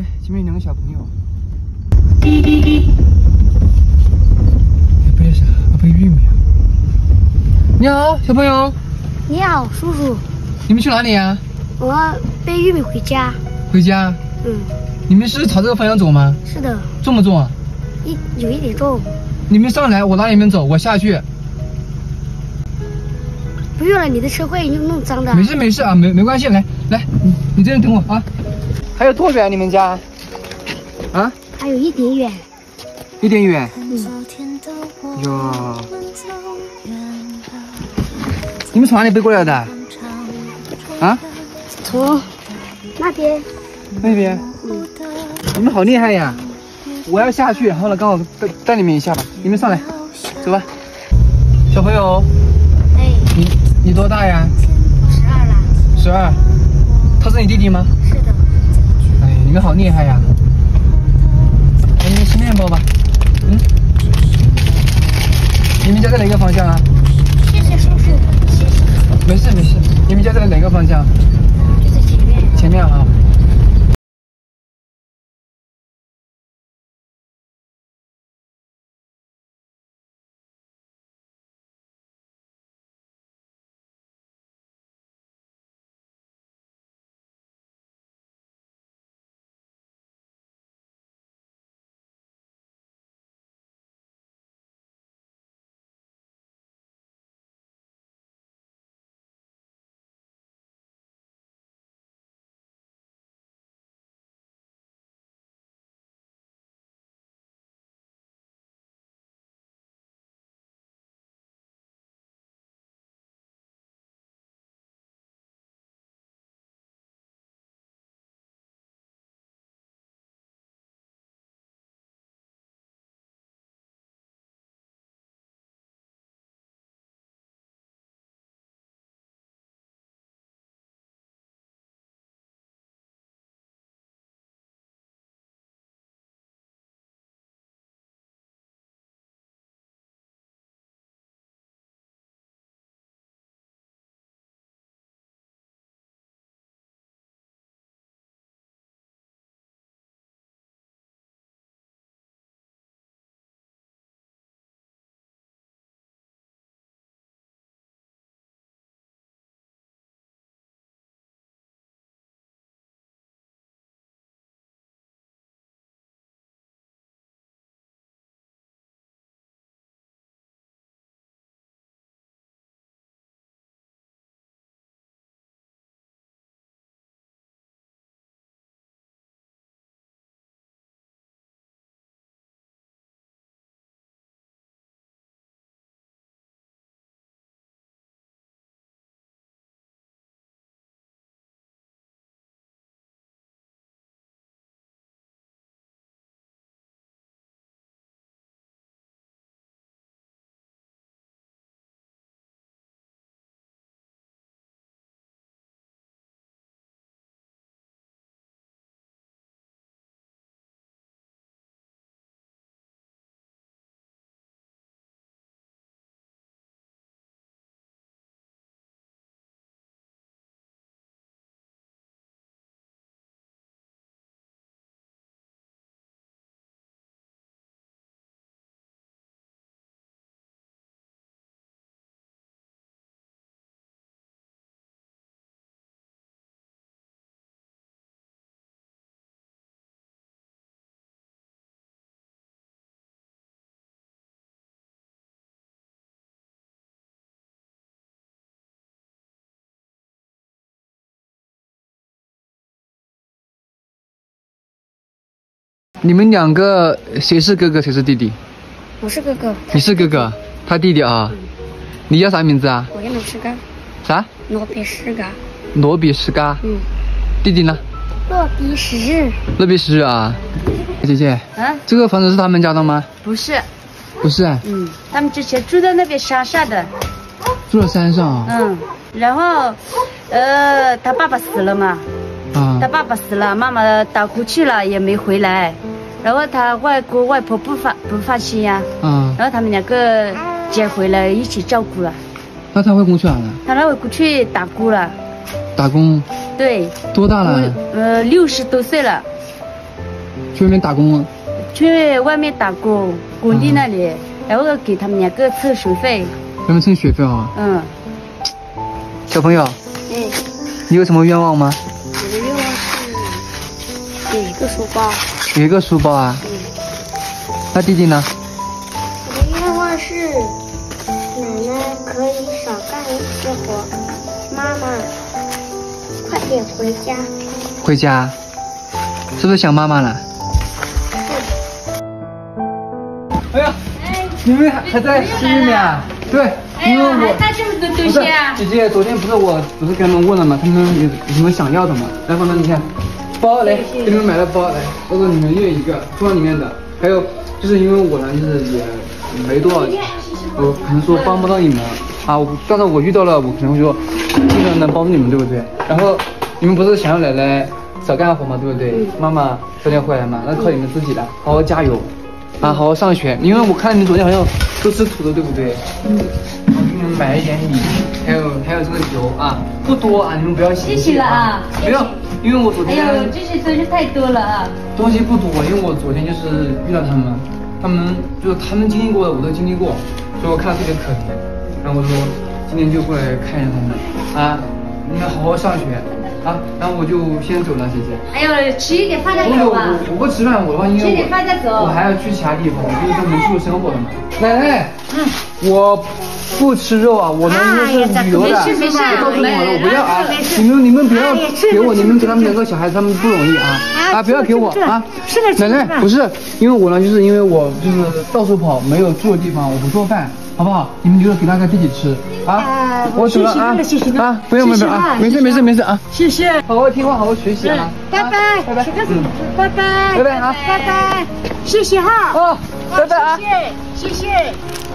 哎，前面有两个小朋友。哎，背的啥？啊，背玉米啊。你好，小朋友。你好，叔叔。你们去哪里呀？我背玉米回家。回家？嗯。你们是朝这个方向走吗？是的。重不重啊？一有一点重。你们上来，我拉你们走，我下去。不用了，你的车会弄脏的。没事没事啊，没没关系，来来，你你在这边等我啊。还有多远？你们家？啊？还有一点远。一点远？嗯。哟。你们从哪里背过来的？啊？从那边。那边？嗯。你们好厉害呀！我要下去，然后呢，刚好带带你们一下吧。你们上来，走吧。小朋友。哎。你你多大呀？十二了。十二。他是你弟弟吗？是的。哎，你们好厉害呀！给你们吃面包吧。嗯。你们家在哪个方向啊？谢谢叔叔。谢谢。没事没事。你们家在哪个方向？就在前面。前面啊。你们两个谁是哥哥谁是弟弟？我是哥哥。你是哥哥，他弟弟啊。你叫啥名字啊？我叫罗比斯嘎。啥？罗比斯嘎。罗比斯嘎。嗯。弟弟呢？罗比十日。洛比十日啊。姐姐。啊。这个房子是他们家的吗？不是。不是。嗯。他们之前住在那边山上的。住在山上啊。嗯。然后，呃，他爸爸死了嘛。啊。他爸爸死了，妈妈打过去了也没回来。然后他外公外婆不放不放心呀，嗯，然后他们两个接回来一起照顾了。那他外公去哪了？他外公去打工了。打工？对。多大了？呃，六十多岁了。去外面打工？去外面打工，工地那里，然后给他们两个凑学费。他们凑学费啊？嗯。小朋友，嗯，你有什么愿望吗？我的愿望是有一个书包。有一个书包啊？嗯。那弟弟呢？我的愿望是奶奶可以少干一些活，妈妈快点回家。回家？是不是想妈妈了？哎呀，你们还还在吃里面啊？对。因为我带这么多东西啊！姐姐，昨天不是我不是跟他们问了吗？他们有有什么想要的吗？然后呢，你看，包来给你们买了包来，这个你们一人一个装里面的。还有就是因为我呢，就是也没多少，我可能说帮不到你们啊。我刚才我遇到了，我可能会说尽量能帮助你们，对不对？然后你们不是想要奶奶少干活吗？对不对？妈妈早点回来嘛，那靠你们自己了，好好加油啊，好好上学。因为我看你们昨天好像都吃土的，对不对？嗯。买一点米，还有还有这个油啊，不多啊，你们不要嫌弃了啊，不用，因为我昨天哎呦，这些真是太多了啊，东西不多，因为我昨天就是遇到他们，他们就是他们经历过的我都经历过，所以我看特别可怜，然后我说今天就过来看一下他们。啊，你们好好上学啊，然后我就先走了，姐姐。哎呦，吃一点饭再走吧。我不吃饭，我的话因为吃点饭再走，我还要去其他地方，我就是在民宿生活的嘛。奶奶，嗯，我。不吃肉啊，我们是旅游的，我告诉我了，我不要啊！你们你们不要给我，你们给他们两个小孩子，他们不容易啊啊！不要给我啊！奶奶不是，因为我呢，就是因为我就是到处跑，没有住的地方，我不做饭，好不好？你们留着给大家自己吃啊！我走了啊！啊，不用不用啊，没事没事没事啊！谢谢，好好听话，好好学习啊！拜拜拜拜，嗯，拜拜拜拜啊！拜拜，谢谢哈！哦，拜拜啊！谢谢谢谢。